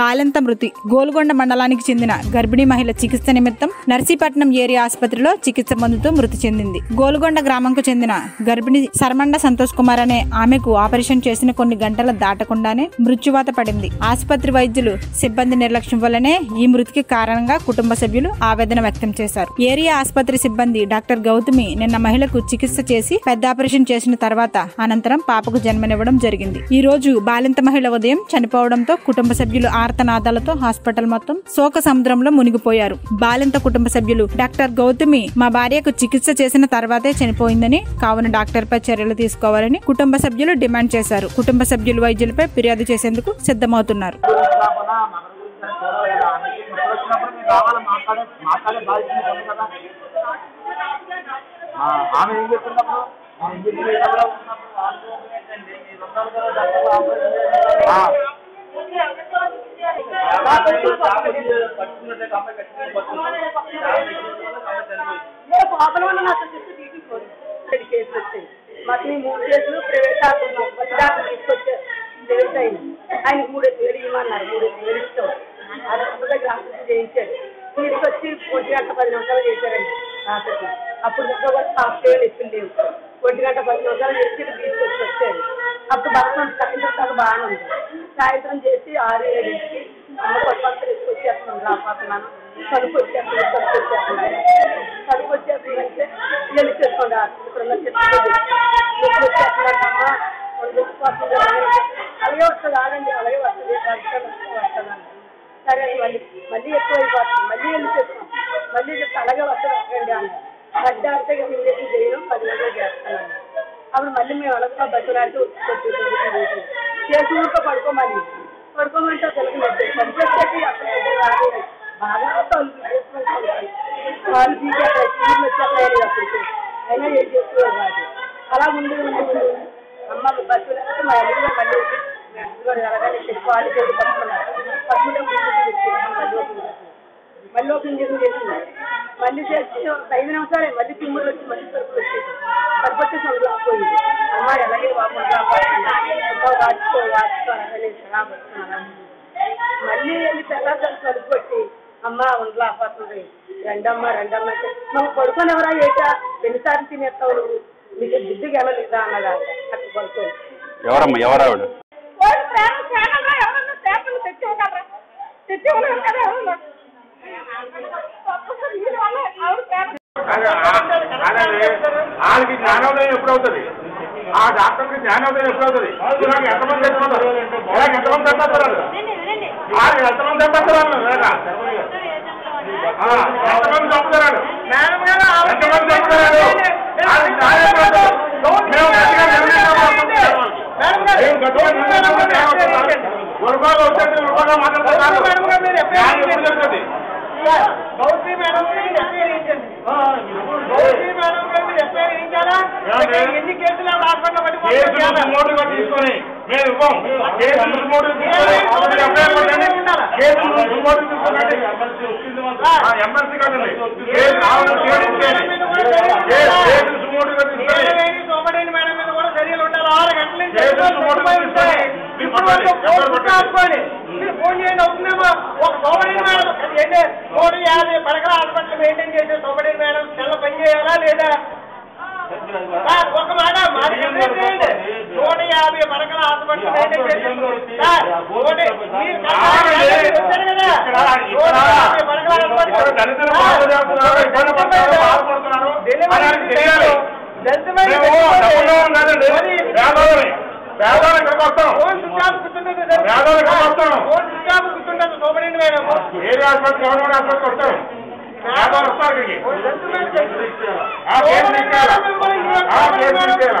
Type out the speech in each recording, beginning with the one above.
బాలెంత మృతి. గోల్గొండ మండలానికి చెందిన గర్భిణీ మహిళ చికిత్స నిమిత్తం నర్సీపట్నం ఏరియా ఆసుపత్రిలో చికిత్స పొందుతూ మృతి చెందింది. గోల్గొండ గ్రామంకు చెందిన గర్భిణి సర్మండ సంతోష్ కుమార్ అనే ఆమెకు ఆపరేషన్ చేసిన కొన్ని గంటల దాటకుండానే మృత్యువాత పడింది. ఆసుపత్రి వైద్యులు సిబ్బంది నిర్లక్ష్యం వల్లనే ఈ మృతికి కారణంగా కుటుంబ సభ్యులు ఆవేదన వ్యక్తం చేశారు. ఏరియా ఆసుపత్రి సిబ్బంది డాక్టర్ గౌతమి నిన్న మహిళకు చికిత్స చేసి పెద్ద ఆపరేషన్ చేసిన తర్వాత అనంతరం పాపకు జన్మనివ్వడం జరిగింది. ఈ రోజు బాలింత మహిళ ఉదయం చనిపోవడంతో కుటుంబ సభ్యులు ఆర్తనాదాలతో హాస్పిటల్ మొత్తం శోక సముద్రంలో మునిగిపోయారు. బాలింత కుటుంబ సభ్యులు డాక్టర్ గౌతమి మా భార్యకు చికిత్స చేసిన తర్వాతే చనిపోయిందని కావున డాక్టర్ పై చర్యలు తీసుకోవాలని కుటుంబ సభ్యులు డిమాండ్ చేశారు. కుటుంబ సభ్యులు వైద్యులపై ఫిర్యాదు చేసేందుకు సిద్ధమవుతున్నారు. కాకుండా మన గురించి అని చూడాలి కదా ఆమె ఏం చెప్తున్నప్పుడు ఆమె ఏం ఉన్నప్పుడు ఆమె ఏంటండి, మీరు ఉన్నారు కదా, డాక్టర్లు ఆపరేషన్ చేస్తున్నారు. పాపల వల్ల నాకు కేసులు వచ్చాయి మాకు ఈ మూడు కేసులు ప్రైవేట్ హాస్పిటల్ వచ్చి డాక్టర్ తీసుకొచ్చే ప్రైవేట్ అయింది ఆయన మూడు వేలు ఇవ్వమన్నారు మూడు వేలు ఇష్టం అది అప్పుడు డాక్టర్ చేయించాడు తీసుకొచ్చి ఒంటి గంట పది నిమిషాలు చేశారండి అప్పుడు దగ్గర కూడా సాఫ్ట్వేర్ ఇస్తుంది లేవు ఒంటి గంట పది నిమిషాలు చేసి తీసుకొచ్చి వచ్చారు అప్పుడు బాగా సాయంత్రం దాకా బాగానే ఉంది సాయంత్రం చేసి ఆరు ఏడు తీసుకొచ్చేస్తున్నాం రాకపోతున్నాను కలుపు వచ్చేస్తున్నాను కలుపు వచ్చేస్తున్నాను కలుపు వచ్చేస్తుందంటే వెళ్ళి చేసుకోండి హాస్పిటల్లో చెప్తుంది ఎప్పుడు వచ్చేస్తున్నారమ్మా అలాగే వస్తుంది ఆగండి అలాగే వస్తుంది వస్తాను వస్తాను సరే అని మళ్ళీ మళ్ళీ ఎక్కువ అయిపోతుంది మళ్ళీ వెళ్ళి చేస్తాం మళ్ళీ చెప్తే అలాగే వస్తుంది రండి అన్న గడ్డ అంటే ఇక ఇంజక్షన్ చేయడం పది రోజులు చేస్తాను అప్పుడు మళ్ళీ మేము అలాగే బస్సు లాంటి చేసి ఊరితో పడుకోమని పడుకోమంటే తెలుగు పడిచేసేసి అక్కడ రాలేదు బాగా తలుపు చేసుకుంటాం వాళ్ళు పీకేస్తారు చీరలు వచ్చేస్తాయని అప్పటికి అయినా ఏం చేస్తున్నారు కాదు అలా ముందు ముందు ముందు అమ్మ బస్సు లేకపోతే మా అల్లుడు మళ్ళీ ఇదిగోండి అలాగని చెప్పి వాళ్ళు చేసి పట్టుకున్నారు పట్టుకుంటే ముందుకు తెచ్చి మళ్ళీ ఓపెన్ చేస్తున్నారు. మళ్ళీ ఓపెన్ చేసి చేసింది మళ్ళీ చేసి ఒక ఐదు నిమిషాలే మళ్ళీ తిమ్ముడు వచ్చి మళ్ళీ సరుకులు వచ్చేసి సరుకు వచ్చేసి అందులో ఆపోయింది అమ్మ ఎలాగే బాగుంటుంది వాచుకో వాచుకో అలాగని ఎలా పడుతున్నారు మళ్ళీ వెళ్ళి తెల్లారి కడుపు కొట్టి అమ్మ ఒంట్లో ఆపడుతుంది రెండమ్మ రెండమ్మ అంటే నువ్వు పడుకొని ఎవరా ఏటా ఎన్నిసార్లు తినేస్తావు నువ్వు? నీకు బుద్ధికి వెళ్ళలేదా అన్నదా అట్లా పడుకొని. ఎవరమ్మా? ఎవరావిడ? వాళ్ళకి జ్ఞానోదయం ఎప్పుడవుతుంది? ఆ డాక్టర్కి జ్ఞానోదయం ఎప్పుడవుతుంది? ఎంతమంది చచ్చిపోతారు ఇలాగ ఎంతమంది వాళ్ళు ఎంతమంది ఆ, ఎంతమంది నిర్ణయించాము. గురుబాగా వచ్చేసి మాట్లాడుతున్నారు మేడం మేడం ఎన్ని కేసులు ఆవిడ హాస్పిటల్ సుమోటుగా తీసుకొని మేము ఇవ్వం. కేసులు కొట్టండి. కేసులు సుమోటుగా తీసుకోండి ఎమ్మెల్సీ కాదండి కేసులు వరకు ఫోన్ చేయండి. అవుతుందేమో? ఒక సోమడేని మేడం ఏంటి? నూట యాభై పడకల హాస్పిటల్ మెయింటైన్ చేసే సోమడేని మేడం తెల్ల పని చేయాలా లేదా? సార్, ఒక మాట కంప్లైంట్ చేయండి. నూట యాభై పడకల హాస్పిటల్ మెయింటైన్ చేసే సార్, నూట- మీరు ఆగండి. వచ్చారు కదా. ఇక్కడ- నూట ఇక్కడ- యాభై పడకల హాస్పిటల్ ఇక్కడ దళితులు బాధ చేస్తున్నారు, ఇబ్బంది పడుతున్నారు, బాధపడుతున్నారు. అలాంటి తెలియాలి. మేము డబ్బులో ఉన్నానండి పేదవాళ్ళని పేదవాళ్ళ ఇక్కడికి. వస్తాం పేదవాళ్ళ ఇక్కడికి వస్తాం ఏరియా హాస్పిటల్ గవర్నమెంట్ హాస్పిటల్కి వస్తాం పేదవాళ్ళు వస్తారు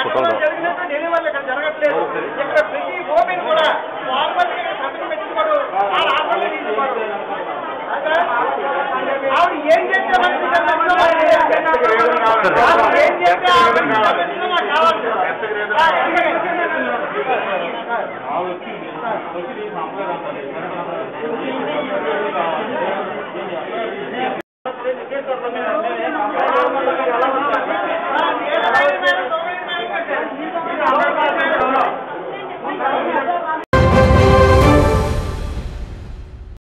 ఎక్కడ జరిగినట్టు డెలివరీ ఇక్కడ జరగట్లేదు. ఇక్కడ ప్రతి ఓపెన్ కూడా ఫార్మల్ సంతకం పెట్టుకోడు వాళ్ళ హాస్పిటల్ తీసుకోడు ఆవిడ ఏం చేస్తే ఏం చేస్తే కావాలి.